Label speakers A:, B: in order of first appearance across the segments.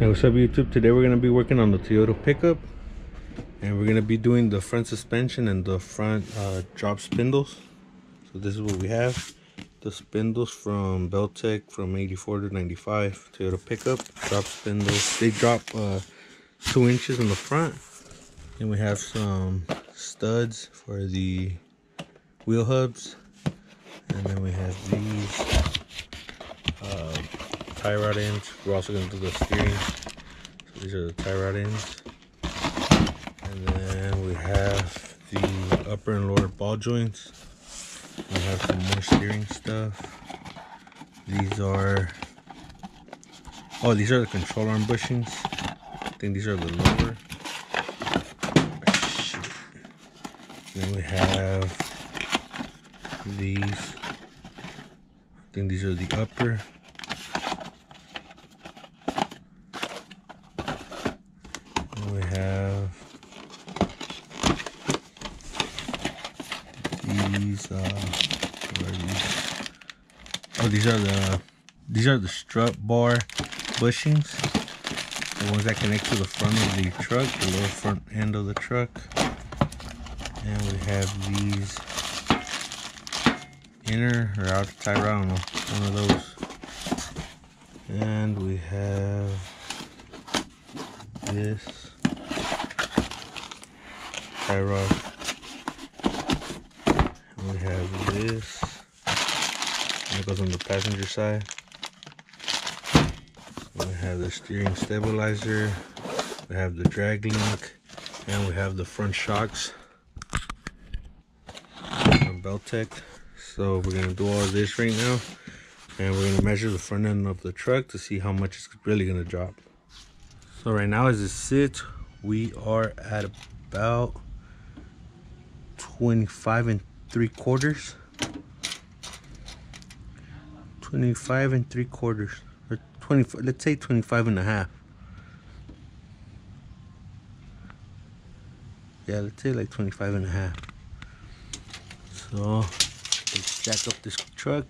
A: Hey, what's up YouTube? Today we're going to be working on the Toyota pickup and we're going to be doing the front suspension and the front uh, drop spindles. So this is what we have. The spindles from Belltech from 84 to 95 Toyota pickup drop spindles. They drop uh, two inches in the front and we have some studs for the wheel hubs and then we have these uh, tie rod ends. We're also going to do the steering. So these are the tie rod ends. And then we have the upper and lower ball joints. We have some more steering stuff. These are, oh, these are the control arm bushings. I think these are the lower. Then we have these. I think these are the upper. we have these uh these? oh these are the these are the strut bar bushings the ones that connect to the front of the truck the lower front end of the truck and we have these inner or outer tie rod, I don't know one of those and we have this tie rod. We have this. And it goes on the passenger side. We have the steering stabilizer. We have the drag link. And we have the front shocks from Belltech. So we're to do all this right now. And we're to measure the front end of the truck to see how much it's really to drop. So right now as it sits, we are at about 25 and 3 quarters 25 and 3 quarters 20 let's say 25 and a half. Yeah let's say like 25 and a half. So let's jack up this truck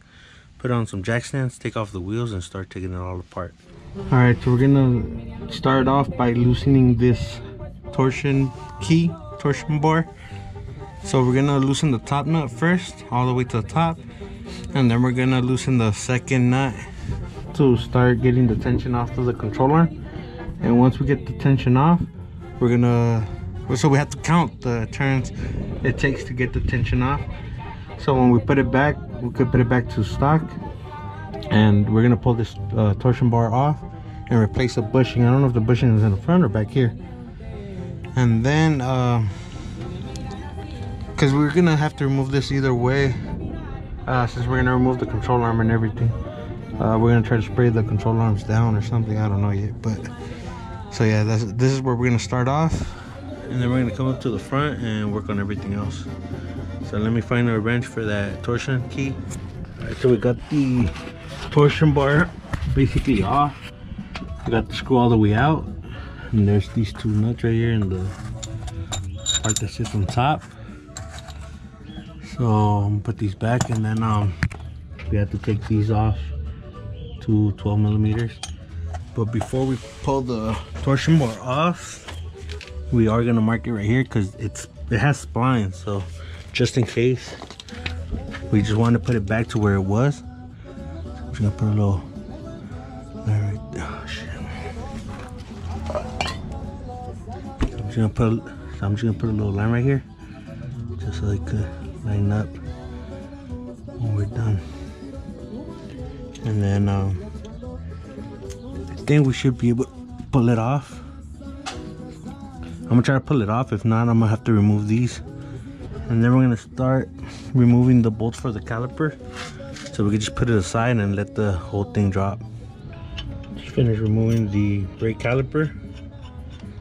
A: put on some jack stands take off the wheels and start taking it all apart. All right so we're gonna start off by loosening this torsion key torsion bar. So we're gonna loosen the top nut first, all the way to the top. And then we're gonna loosen the second nut to start getting the tension off of the control arm. And once we get the tension off, we're gonna, so we have to count the turns it takes to get the tension off. So when we put it back, we could put it back to stock. And we're gonna pull this uh, torsion bar off and replace the bushing. I don't know if the bushing is in the front or back here. And then, uh, because we're gonna have to remove this either way uh, since we're gonna remove the control arm and everything uh, we're gonna try to spray the control arms down or something I don't know yet but so yeah this is where we're gonna start off. And then we're gonna come up to the front and work on everything else. So let me find a wrench for that torsion key. All right so we got the torsion bar basically off. We got the screw all the way out. And there's these two nuts right here in the part that sits on top. So I'm gonna put these back and then um we have to take these off to 12 millimeters. But before we pull the torsion bar off we are gonna mark it right here because it's it has splines so just in case we just want to put it back to where it was. I'm just gonna put a little right oh I'm just gonna put so I'm just gonna put a little line right here just so it could line up And then um, I think we should be able to pull it off. I'm gonna try to pull it off. If not, I'm gonna have to remove these. And then we're gonna start removing the bolts for the caliper. So we can just put it aside and let the whole thing drop. Just finished removing the brake caliper.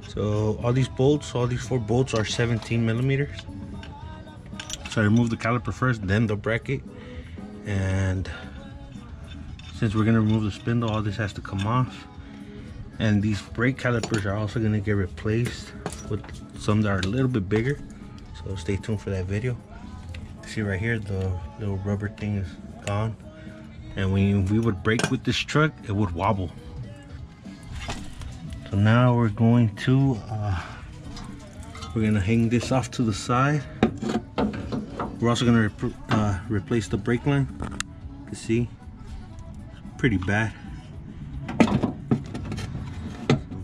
A: So all these bolts, all these four bolts are 17 millimeters. So I remove the caliper first, then the bracket. And since we're gonna remove the spindle, all this has to come off. And these brake calipers are also gonna get replaced with some that are a little bit bigger. So stay tuned for that video. See right here, the little rubber thing is gone. And when we would brake with this truck, it would wobble. So now we're going to, uh, we're gonna hang this off to the side. We're also gonna rep uh, replace the brake line. You can see, pretty bad.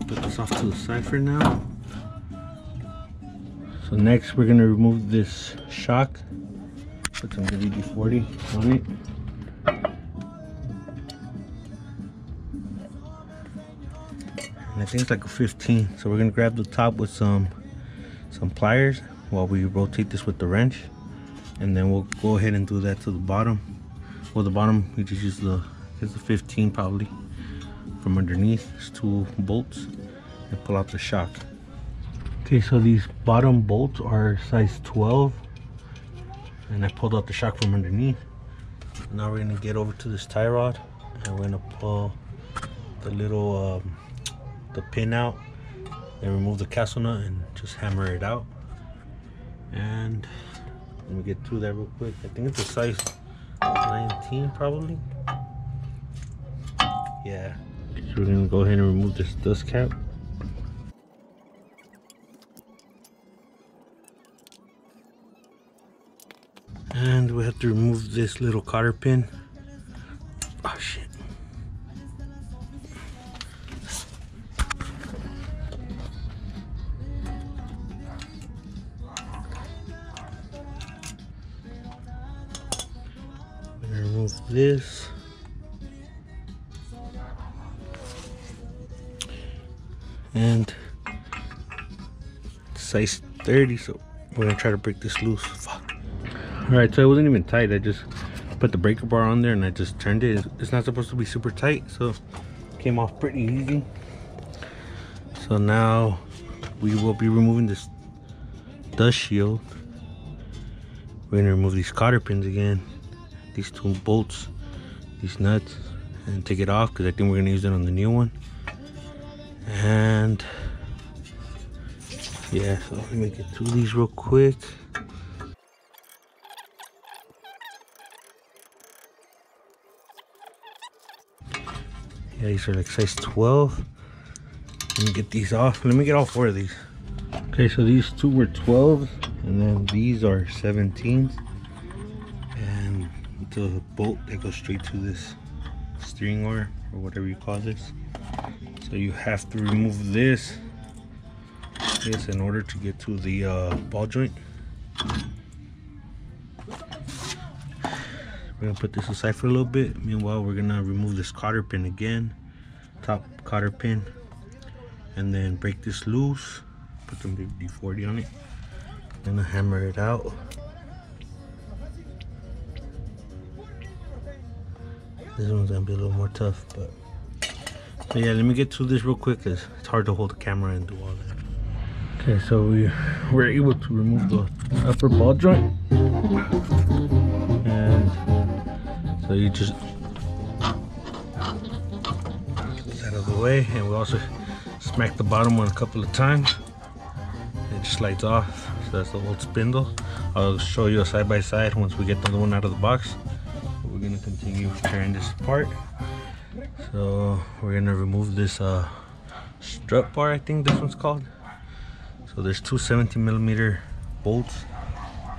A: Put this off to the side for now. So next we're gonna remove this shock. Put some WD-40 on it. And I think it's like a 15. So we're gonna grab the top with some some pliers while we rotate this with the wrench. And then we'll go ahead and do that to the bottom. Well, the bottom, we just use the, it's the 15 probably from underneath. It's two bolts and pull out the shock. Okay, so these bottom bolts are size 12 and I pulled out the shock from underneath. Now we're gonna get over to this tie rod and we're gonna pull the little um, the pin out and remove the castle nut and just hammer it out. And let me get through that real quick. I think it's a size 19 probably. Yeah. So we're gonna go ahead and remove this dust cap. And we have to remove this little cotter pin. Size 30, so we're gonna try to break this loose. Fuck. Alright, so it wasn't even tight. I just put the breaker bar on there and I just turned it. It's not supposed to be super tight, so came off pretty easy. So now we will be removing this dust shield. We're gonna remove these cotter pins again, these two bolts, these nuts, and take it off because I think we're gonna use it on the new one. And yeah, so let me get through these real quick. Yeah, these are like size 12. Let me get these off. Let me get all four of these. Okay, so these two were 12 and then these are 17s. And the bolt that goes straight to this steering wire or whatever you call this. So you have to remove this this in order to get to the uh, ball joint. We're gonna put this aside for a little bit. Meanwhile, we're gonna remove this cotter pin again, top cotter pin, and then break this loose. Put some WD-40 on it. Gonna hammer it out. This one's gonna be a little more tough, but so yeah, let me get to this real quick because it's hard to hold the camera and do all that. Okay, so we were able to remove the upper ball joint. And so you just out of the way and we also smack the bottom one a couple of times. It just slides off. So that's the old spindle. I'll show you a side by side once we get the other one out of the box. We're gonna continue tearing this apart. So we're gonna remove this uh, strut bar, I think this one's called. So there's two 17 millimeter bolts,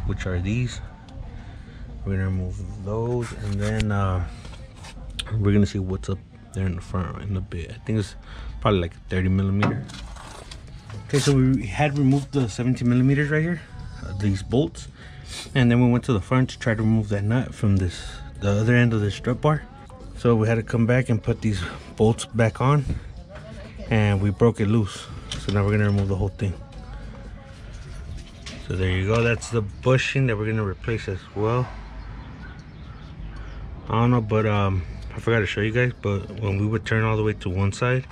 A: which are these. We're gonna remove those and then uh, we're gonna see what's up there in the front in a bit. I think it's probably like 30 millimeter. Okay, so we had removed the 17 millimeters right here, uh, these bolts. And then we went to the front to try to remove that nut from this, the other end of the strut bar. So we had to come back and put these bolts back on and we broke it loose. So now we're gonna remove the whole thing. So there you go, that's the bushing that we're gonna replace as well. I don't know, but um, I forgot to show you guys, but when we would turn all the way to one side,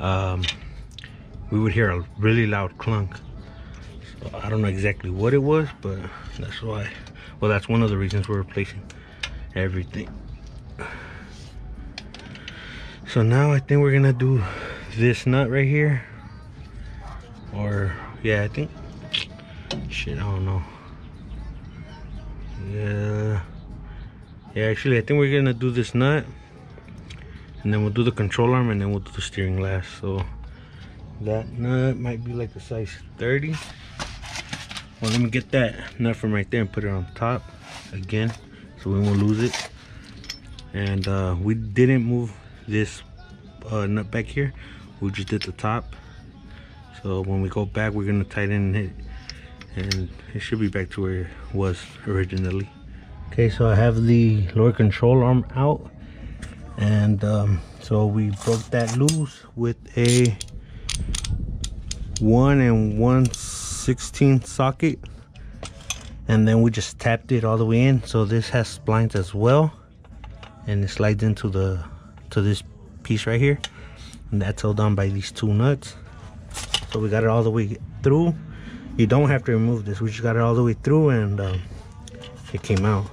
A: um, we would hear a really loud clunk. So I don't know exactly what it was, but that's why. Well, that's one of the reasons we're replacing everything. So now I think we're gonna do this nut right here. Or, yeah, I think shit i don't know. Yeah. Yeah actually i think we're gonna do this nut and then we'll do the control arm and then we'll do the steering last. so that nut might be like a size 30 well let me get that nut from right there and put it on top again so we won't lose it. And uh, we didn't move this uh, nut back here. We just did the top. So when we go back we're gonna tighten it and it should be back to where it was originally. Okay so i have the lower control arm out and um, so we broke that loose with a 1 and 1 16 socket and then we just tapped it all the way in. So this has splines as well and it slides into the to this piece right here and that's held on by these two nuts. So we got it all the way through you don't have to remove this. We just got it all the way through and um, it came out.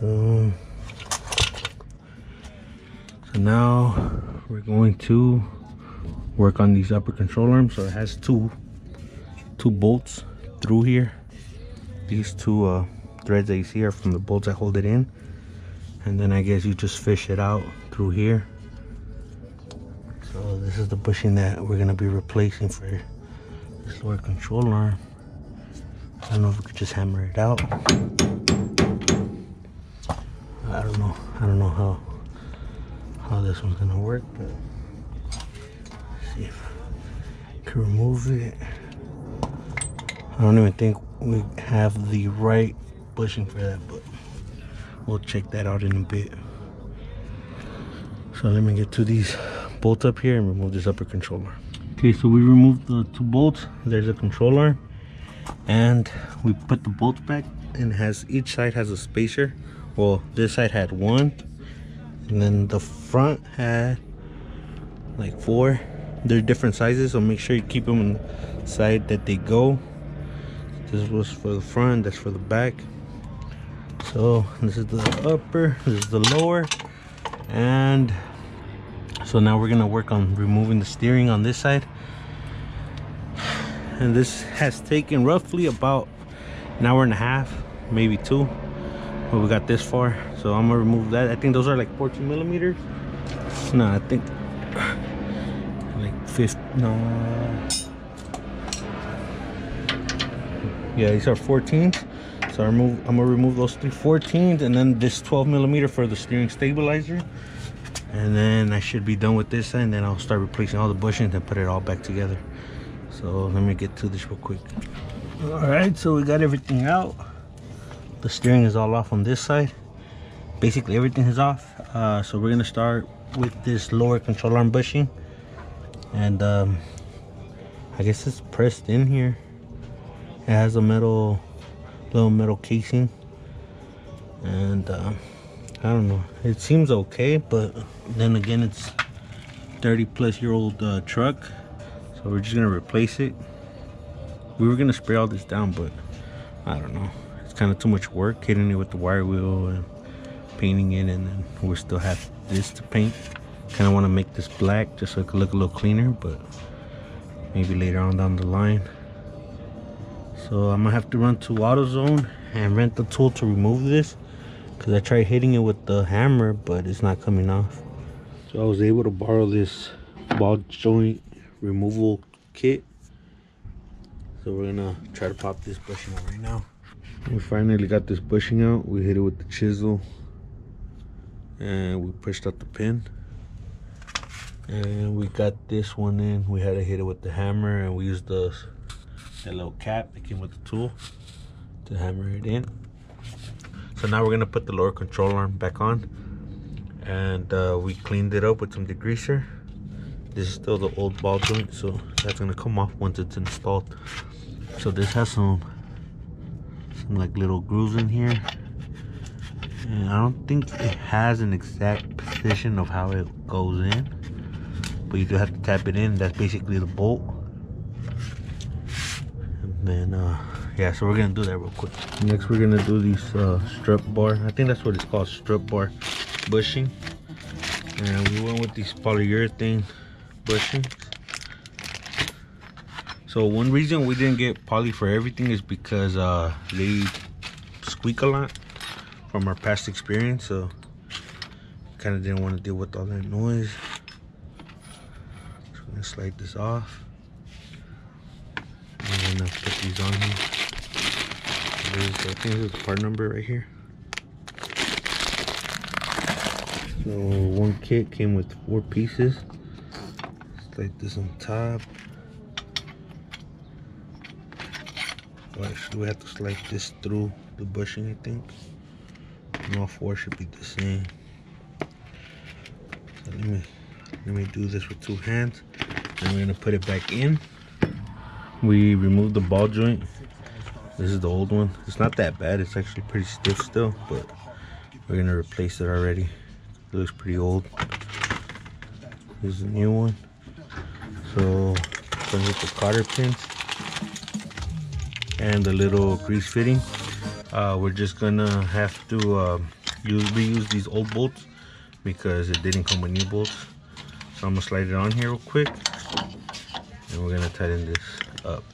A: So so now we're going to work on these upper control arms. So it has two two bolts through here. These two uh, threads that you see are from the bolts that hold it in. And then I guess you just fish it out through here. So this is the bushing that we're gonna be replacing for lower control arm I don't know if we could just hammer it out I don't know I don't know how how this one's gonna work but see if I can remove it I don't even think we have the right bushing for that, but we'll check that out in a bit. So let me get to these bolts up here and remove this upper controller. Okay, so we removed the two bolts. There's a controller and we put the bolts back and has each side has a spacer. Well, this side had one and then the front had like four. They're different sizes, so make sure you keep them on the side that they go this was for the front that's for the back so this is the upper this is the lower and so now we're gonna work on removing the steering on this side. And this has taken roughly about an hour and a half maybe two but we got this far. So i'm gonna remove that. I think those are like 14 millimeters. No i think like 50 no. Yeah these are 14s so I remove, i'm gonna remove those three 14s and then this 12 millimeter for the steering stabilizer and then i should be done with this and then i'll start replacing all the bushings and put it all back together. So let me get to this real quick. All right so we got everything out. The steering is all off on this side. Basically everything is off. Uh, so we're gonna start with this lower control arm bushing. And um, i guess it's pressed in here. It has a metal little metal casing. And uh, I don't know. It seems okay but then again it's 30 plus year old uh, truck so we're just gonna replace it. We were gonna spray all this down but I don't know. It's kind of too much work hitting it with the wire wheel and painting it and then we still have this to paint. Kind of want to make this black just so it could look a little cleaner but maybe later on down the line. So I'm gonna have to run to AutoZone and rent the tool to remove this because I tried hitting it with the hammer but it's not coming off. So I was able to borrow this ball joint removal kit. So we're gonna try to pop this bushing out right now. We finally got this bushing out. We hit it with the chisel. And we pushed out the pin. And we got this one in. We had to hit it with the hammer and we used the little cap that came with the tool to hammer it in so now we're gonna put the lower control arm back on. And uh, we cleaned it up with some degreaser. This is still the old ball joint so that's gonna come off once it's installed. So this has some some like little grooves in here. And I don't think it has an exact position of how it goes in but you do have to tap it in. That's basically the bolt. And then uh yeah so we're gonna do that real quick. Next we're gonna do these uh strut bar. I think that's what it's called strip bar bushing. And we went with these polyurethane bushings. So one reason we didn't get poly for everything is because uh they squeak a lot from our past experience so kind of didn't want to deal with all that noise. So gonna slide this off. I'm gonna put these on here. There's, I think there's the part number right here. So one kit came with four pieces. Slide this on top. Actually, we have to slide this through the bushing, I think. And all four should be the same. So let me let me do this with two hands. And we're gonna put it back in. We remove the ball joint. This is the old one. It's not that bad. It's actually pretty stiff still, but we're gonna replace it already. It looks pretty old. Here's the new one. So comes with the cotter pins and the little grease fitting. Uh, we're just gonna have to uh, use reuse these old bolts because it didn't come with new bolts. So I'm gonna slide it on here real quick and we're gonna tighten this up.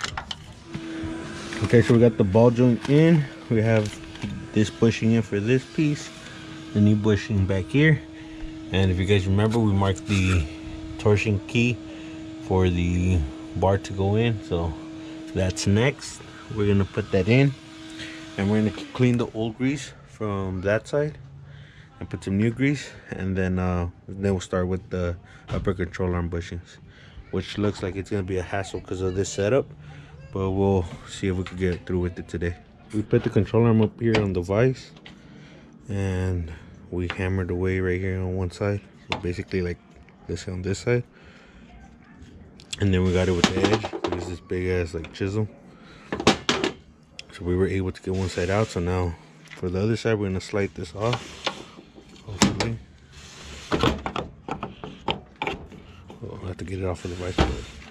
A: Okay, so we got the ball joint in. We have this bushing in for this piece the new bushing back here. And if you guys remember we marked the torsion key for the bar to go in. So that's next. We're gonna put that in. And we're gonna clean the old grease from that side and put some new grease. And then uh, then we'll start with the upper control arm bushings which looks like it's gonna be a hassle because of this setup but we'll see if we can get through with it today. We put the control arm up here on the vise and we hammered away right here on one side. So basically like this on this side. And then we got it with the edge. There's this big ass like chisel. So we were able to get one side out. So now for the other side we're gonna slide this off. Hopefully. We'll have to get it off of the vice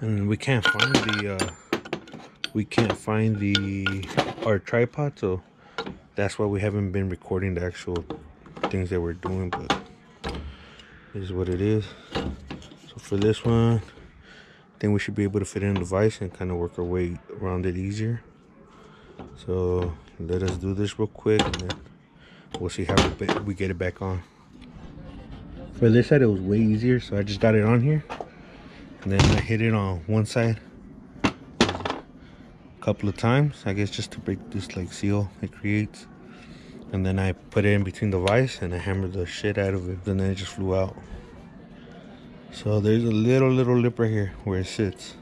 A: and we can't find the uh we can't find the our tripod so that's why we haven't been recording the actual things that we're doing but this is what it is. So for this one I think we should be able to fit in the vise and kind of work our way around it easier. So let us do this real quick and then we'll see how we get it back on. For this side it was way easier so I just got it on here then I hit it on one side a couple of times I guess just to break this like seal it creates. And then I put it in between the vise and I hammered the shit out of it and then it just flew out. So there's a little little lip right here where it sits.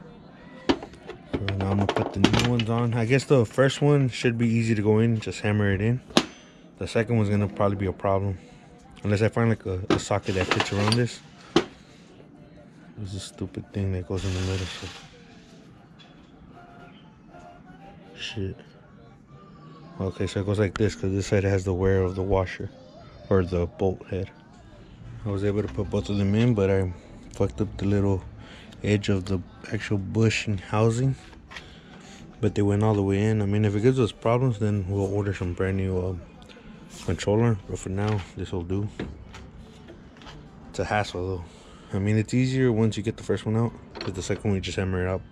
A: So now I'm gonna put the new ones on. I guess the first one should be easy to go in just hammer it in. The second one's gonna probably be a problem. Unless I find like a, a socket that fits around this there's a stupid thing that goes in the middle shit. Okay, so it goes like this because this side has the wear of the washer or the bolt head. I was able to put both of them in, but I fucked up the little edge of the actual bushing housing. But they went all the way in. I mean, if it gives us problems, then we'll order some brand new uh, controller. But for now, this will do. It's a hassle though. I mean, it's easier once you get the first one out. Because the second one, you just hammer it out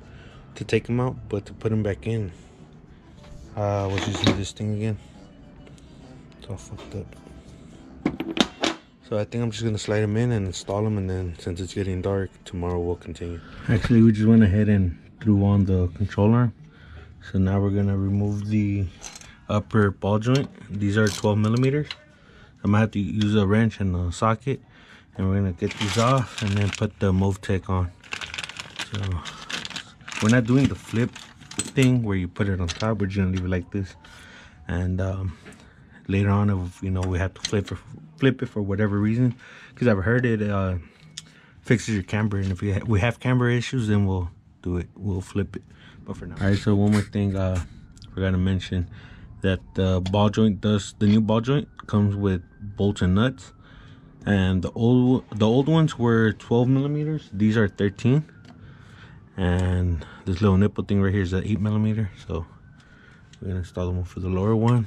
A: to take them out. But to put them back in, uh, was using this thing again. It's all fucked up. So I think I'm just gonna slide them in and install them and then since it's getting dark, tomorrow we'll continue. Actually, we just went ahead and threw on the controller. So now we're gonna remove the upper ball joint. These are 12 millimeters. I'm gonna have to use a wrench and a socket and we're gonna get these off and then put the Movtech on. So we're not doing the flip thing where you put it on top. We're just gonna leave it like this. And um, later on if you know we have to flip it flip it for whatever reason. Because i've heard it uh, fixes your camber. And if we, ha we have camber issues then we'll do it. We'll flip it. But for now. All right so one more thing uh forgot to mention that the ball joint does the new ball joint comes with bolts and nuts and the old the old ones were 12 millimeters. These are 13 and this little nipple thing right here is an 8 millimeter. So we're gonna install them for the lower one.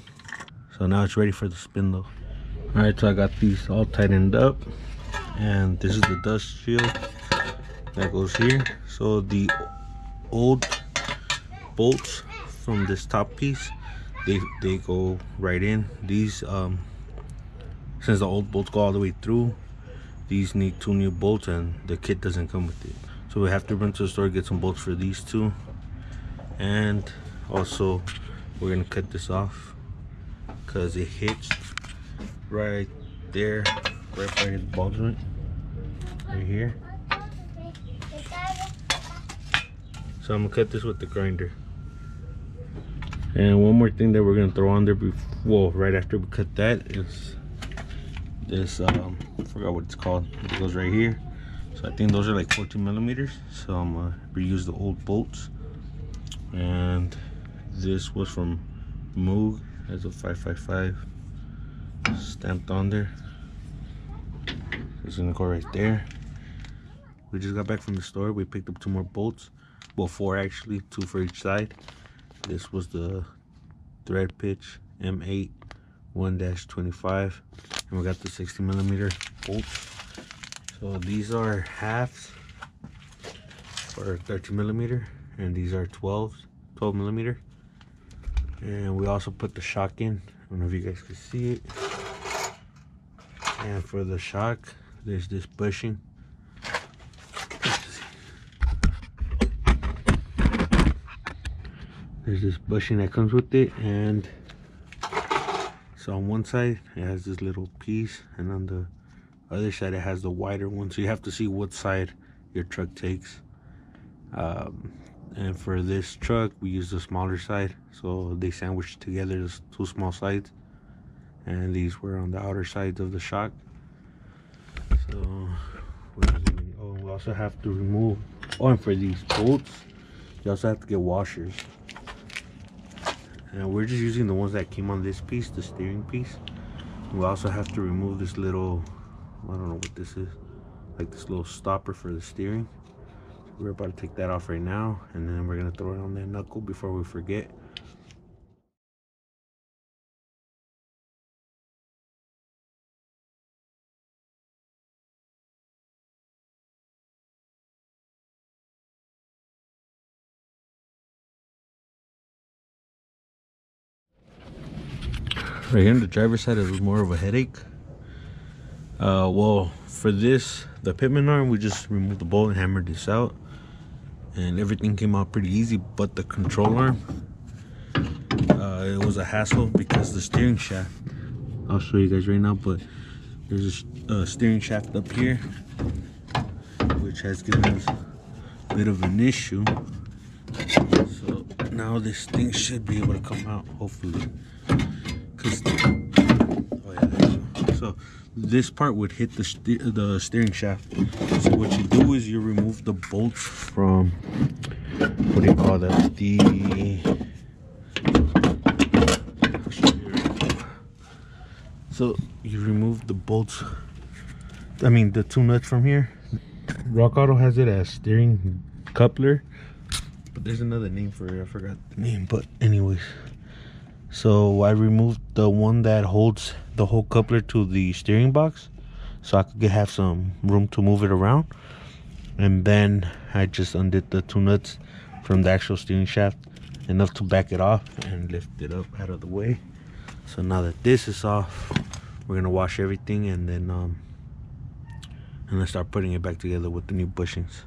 A: So now it's ready for the spindle all right so i got these all tightened up. And this is the dust shield that goes here. So the old bolts from this top piece they they go right in. These um since the old bolts go all the way through these need two new bolts and the kit doesn't come with it. So we have to run to the store get some bolts for these two. And also we're gonna cut this off because it hits right there right by the ball right here. So i'm gonna cut this with the grinder. And one more thing that we're gonna throw on there before well right after we cut that is this um i forgot what it's called. It goes right here. So i think those are like 14 millimeters. So i'm gonna reuse the old bolts. And this was from moog. As a 555 stamped on there. It's gonna go right there. We just got back from the store. We picked up two more bolts. Well four actually. Two for each side. This was the thread pitch m8 1-25 and we got the 60 millimeter bolts. So these are halves for 13 millimeter and these are 12 12 millimeter. And we also put the shock in. I don't know if you guys can see it. And for the shock there's this bushing. There's this bushing that comes with it and so on one side it has this little piece and on the other side it has the wider one. So you have to see what side your truck takes. Um, and for this truck we use the smaller side. So they sandwiched together the two small sides. And these were on the outer sides of the shock. So oh we also have to remove oh and for these bolts you also have to get washers we're just using the ones that came on this piece the steering piece. We also have to remove this little i don't know what this is like this little stopper for the steering. We're about to take that off right now and then we're going to throw it on that knuckle before we forget right here on the driver's side it was more of a headache. Uh well for this the pitman arm we just removed the bolt and hammered this out. And everything came out pretty easy but the control arm uh, it was a hassle because the steering shaft I'll show you guys right now but there's a uh, steering shaft up here which has given us a bit of an issue. So now this thing should be able to come out hopefully because oh yeah so this part would hit the, st the steering shaft. So what you do is you remove the bolts from, what do you call that? The, so you remove the bolts, I mean the two nuts from here. Rock Auto has it as steering coupler, but there's another name for it, I forgot the name, but anyways. So I removed the one that holds the whole coupler to the steering box so I could have some room to move it around. And then I just undid the two nuts from the actual steering shaft enough to back it off and lift it up out of the way. So now that this is off, we're gonna wash everything and then um and then start putting it back together with the new bushings.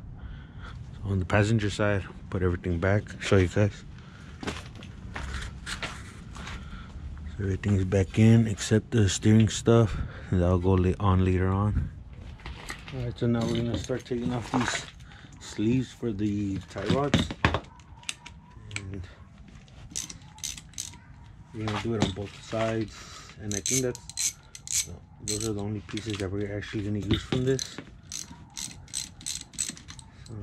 A: So on the passenger side, put everything back, show you guys. Everything's back in except the steering stuff that'll go on later on. All right so now we're gonna start taking off these sleeves for the tie rods. And we're gonna do it on both sides and i think that's those are the only pieces that we're actually gonna use from this. So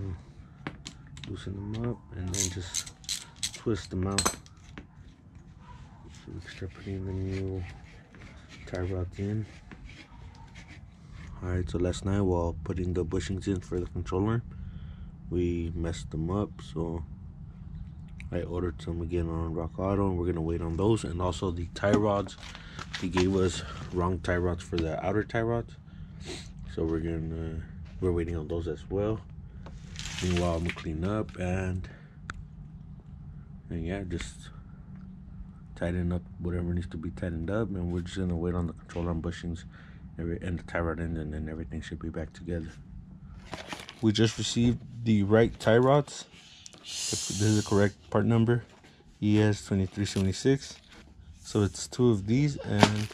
A: loosen them up and then just twist them out so we start putting the new tie rods in. Alright, so last night while putting the bushings in for the controller, we messed them up. So I ordered some again on Rock Auto and we're gonna wait on those. And also the tie rods, he gave us wrong tie rods for the outer tie rods. So we're gonna, we're waiting on those as well. Meanwhile, I'm gonna clean up and, and yeah, just tighten up whatever needs to be tightened up and we're just gonna wait on the control arm bushings and the tie rod end and then everything should be back together. We just received the right tie rods. This is the correct part number es 2376 so it's two of these and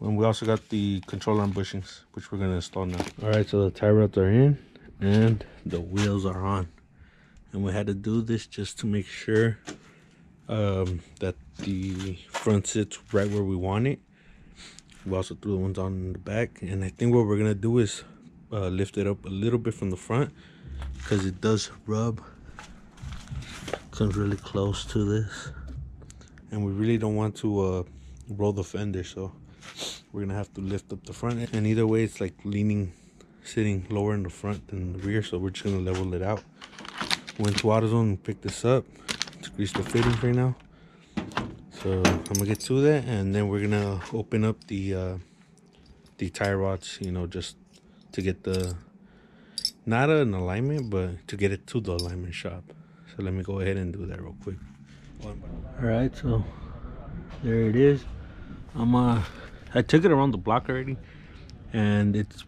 A: and we also got the control arm bushings which we're going to install now. All right so the tie rods are in and the wheels are on. And we had to do this just to make sure um, that the front sits right where we want it. We also threw the ones on the back and i think what we're gonna do is uh, lift it up a little bit from the front because it does rub comes really close to this. And we really don't want to uh, roll the fender so we're gonna have to lift up the front. And either way it's like leaning sitting lower in the front than the rear so we're just gonna level it out. Went to AutoZone and picked this up. to grease the fittings right now. So I'm gonna get to that and then we're gonna open up the uh, the tie rods you know just to get the not an alignment but to get it to the alignment shop. So let me go ahead and do that real quick. All right so there it is. I'm uh i took it around the block already and it's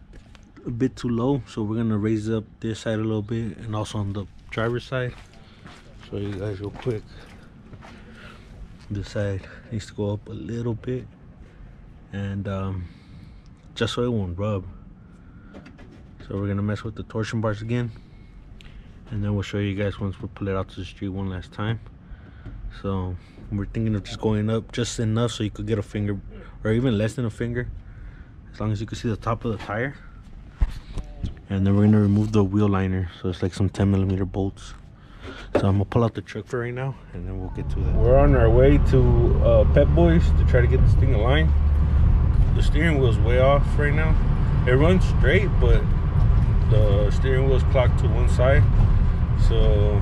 A: a bit too low so we're gonna raise up this side a little bit and also on the driver's side show you guys real quick. This side needs to go up a little bit. And um just so it won't rub. So we're gonna mess with the torsion bars again. And then we'll show you guys once we pull it out to the street one last time. So we're thinking of just going up just enough so you could get a finger or even less than a finger. As long as you can see the top of the tire. And then we're gonna remove the wheel liner so it's like some 10 millimeter bolts so i'm gonna pull out the truck for right now and then we'll get to that. We're on our way to uh, pep boys to try to get this thing aligned. The steering wheel's way off right now. It runs straight but the steering wheel's clocked to one side. So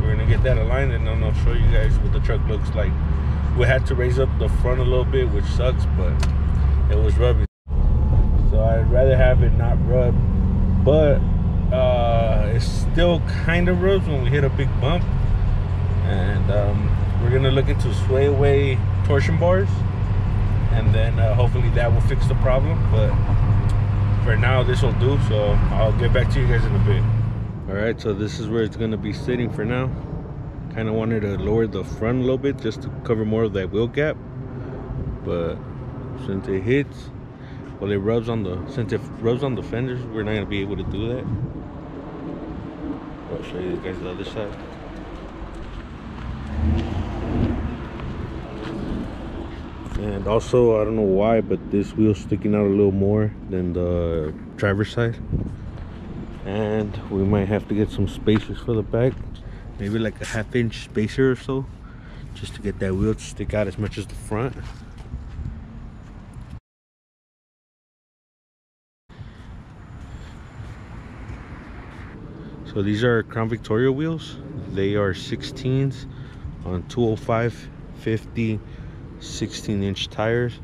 A: we're gonna get that aligned and then I'll show you guys what the truck looks like. We had to raise up the front a little bit which sucks but it was rubbing so I'd rather have it not rub but it still kind of rubs when we hit a big bump. And um, we're gonna look into Sway-A-Way torsion bars. And then uh, hopefully that will fix the problem. But for now this will do. So I'll get back to you guys in a bit. All right so this is where it's to be sitting for now. Kind of wanted to lower the front a little bit just to cover more of that wheel gap. But since it hits well it rubs on the since it rubs on the fenders we're not to be able to do that i'll show you guys the other side. And also i don't know why but this wheel's sticking out a little more than the driver's side. And we might have to get some spacers for the back maybe like a half inch spacer or so just to get that wheel to stick out as much as the front so these are crown victoria wheels. They are 16s on 205 50 16 inch tires.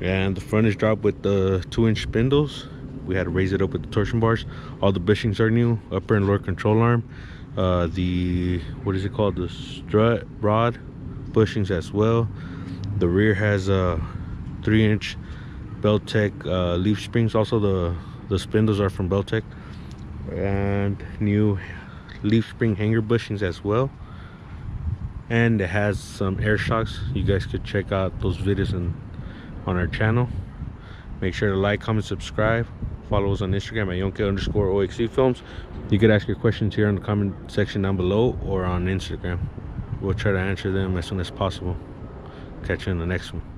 A: And the front is dropped with the two inch spindles. We had to raise it up with the torsion bars. All the bushings are new upper and lower control arm. Uh, the what is it called? The strut rod bushings as well. The rear has a three inch Belltech uh, leaf springs. Also the the spindles are from Belltech and new leaf spring hanger bushings as well. And it has some air shocks. You guys could check out those videos in, on our channel. Make sure to like comment subscribe. Follow us on instagram at yonke underscore oxc films. You could ask your questions here in the comment section down below or on instagram. We'll try to answer them as soon as possible. Catch you in the next one